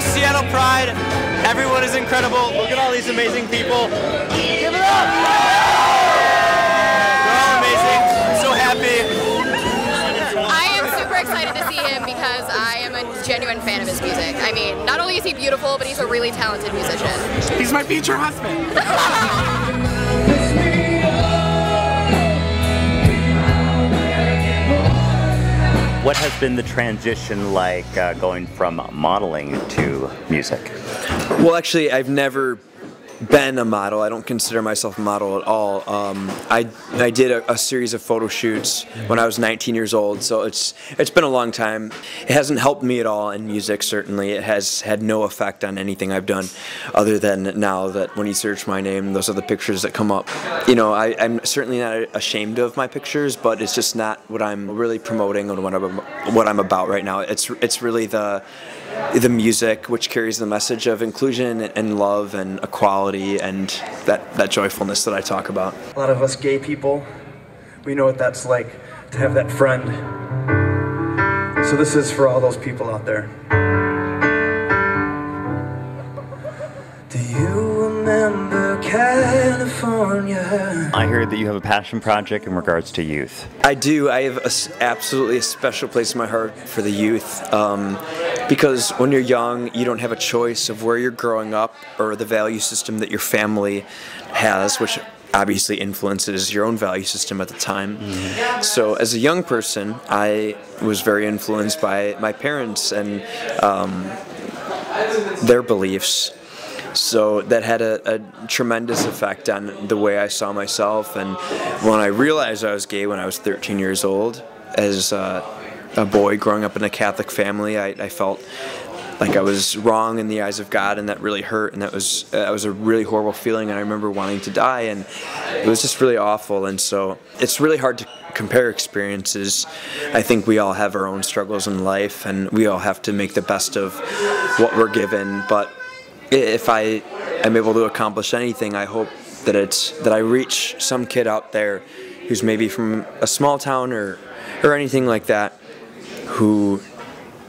love Seattle Pride. Everyone is incredible. Look at all these amazing people. Give it up! They're all amazing. I'm so happy. I am super excited to see him because I am a genuine fan of his music. I mean, not only is he beautiful, but he's a really talented musician. He's my future husband. What has been the transition like uh, going from modeling to music? Well, actually, I've never been a model. I don't consider myself a model at all. Um, I, I did a, a, series of photo shoots when I was 19 years old, so it's it's been a long time. It hasn't helped me at all in music. Certainly, it has had no effect on anything I've done, other than now that when you search my name, those are the pictures that come up. You know, I, I'm certainly not ashamed of my pictures, but it's just not what I'm really promoting and what I'm what I'm about right now. It's it's really the the music, which carries the message of inclusion and love and equality and that, that joyfulness that I talk about. A lot of us gay people, we know what that's like to have that friend. So this is for all those people out there. Do you remember California? I heard that you have a passion project in regards to youth. I do. I have a, absolutely a special place in my heart for the youth. Um, because when you're young, you don't have a choice of where you're growing up or the value system that your family has, which obviously influences your own value system at the time. Mm-hmm. So, as a young person, I was very influenced by my parents and um, their beliefs. So that had a, a, tremendous effect on the way I saw myself. And when I realized I was gay when I was 13 years old, as uh, a boy growing up in a Catholic family, I, I, felt like I was wrong in the eyes of God, and that really hurt, and that was uh, that was a really horrible feeling. And I remember wanting to die, and it was just really awful. And so it's really hard to compare experiences. I think we all have our own struggles in life, and we all have to make the best of what we're given. But if I am able to accomplish anything, I hope that it's that I reach some kid out there who's maybe from a small town or or anything like that who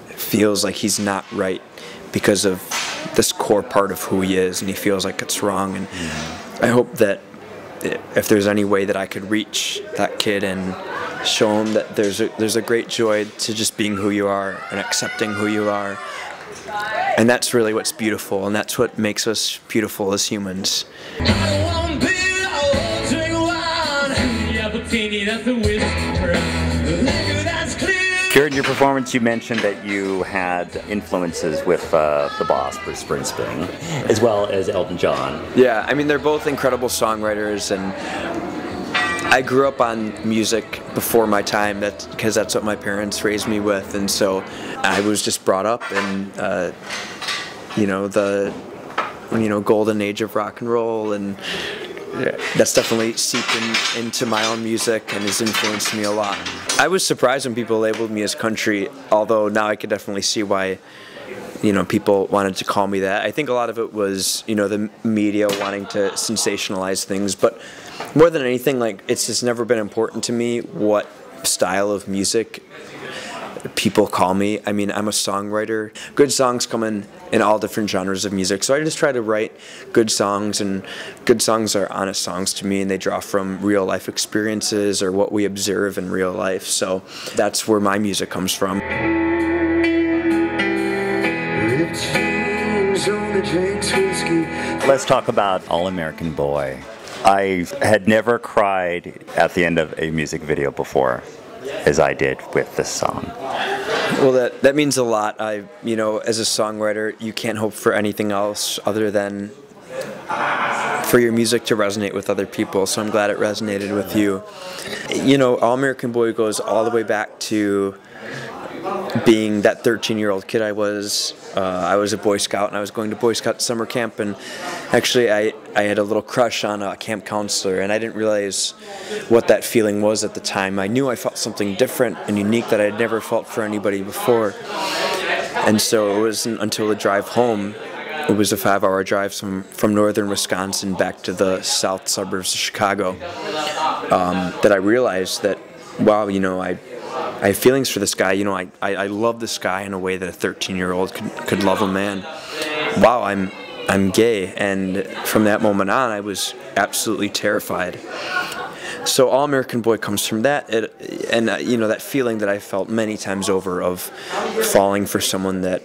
feels like he's not right because of this core part of who he is and he feels like it's wrong. And I hope that if there's any way that I could reach that kid and show him that there's a there's a great joy to just being who you are and accepting who you are. And that's really what's beautiful and that's what makes us beautiful as humans during your performance, you mentioned that you had influences with uh, the boss, Bruce Springsteen, as well as Elton John. Yeah, I mean, they're both incredible songwriters, and I grew up on music before my time that because that's what my parents raised me with, and so I was just brought up in, uh, you know, the you know golden age of rock and roll and that's definitely seeped in, into my own music and has influenced me a lot. I was surprised when people labeled me as country, although now I could definitely see why you know people wanted to call me that. I think a lot of it was you know the media wanting to sensationalize things, but more than anything, like it's just never been important to me what style of music people call me. I mean, I'm a songwriter. Good songs come in in all different genres of music. So I just try to write good songs, and good songs are honest songs to me, and they draw from real life experiences or what we observe in real life. So that's where my music comes from. Let's talk about All American Boy. I had never cried at the end of a music video before as I did with this song. Well, that that means a lot. I, you know, as a songwriter, you can't hope for anything else other than for your music to resonate with other people. So I'm glad it resonated with you. You know, All American Boy goes all the way back to being that 13 year old kid I was, uh, I was a Boy Scout and I was going to Boy Scout summer camp and actually I, I had a little crush on a camp counselor and I didn't realize what that feeling was at the time. I knew I felt something different and unique that I had never felt for anybody before. And so it wasn't until the drive home, it was a five hour drive from, from northern Wisconsin back to the south suburbs of Chicago, um, that I realized that, wow, you know, I I have feelings for this guy. You know, I, I, I love this guy in a way that a 13 year old could, could love a man. Wow, I'm I'm gay, and from that moment on, I was absolutely terrified. So All American Boy comes from that, it, and uh, you know that feeling that I felt many times over of falling for someone that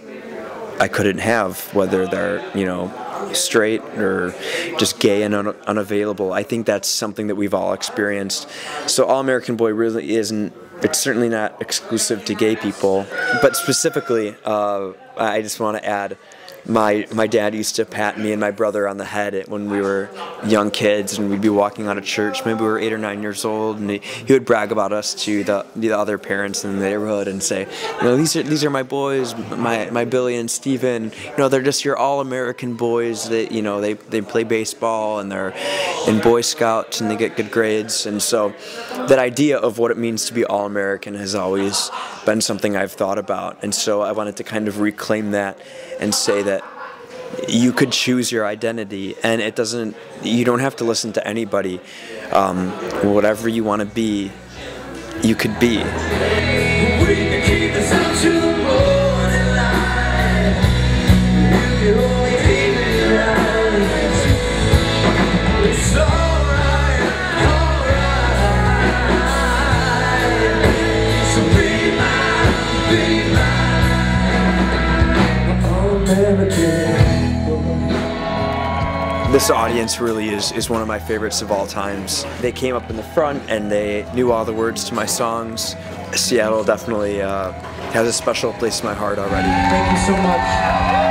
I couldn't have, whether they're you know straight or just gay and un unavailable. I think that's something that we've all experienced. So All American Boy really isn't. It's certainly not exclusive to gay people, but specifically, uh, I just want to add my my dad used to pat me and my brother on the head when we were young kids and we'd be walking out of church. Maybe we were eight or nine years old and he, he would brag about us to the, the other parents in the neighborhood and say you know these are these are my boys my my Billy and Steven. You know they're just your all-American boys that you know they they play baseball and they're in Boy Scouts and they get good grades. And so that idea of what it means to be all-American has always been something I've thought about. And so I wanted to kind of reclaim that and say that you could choose your identity. And it doesn't you don't have to listen to anybody. Um, whatever you want to be you could be This audience really is, is one of my favorites of all times. They came up in the front and they knew all the words to my songs. Seattle definitely uh, has a special place in my heart already. Thank you so much.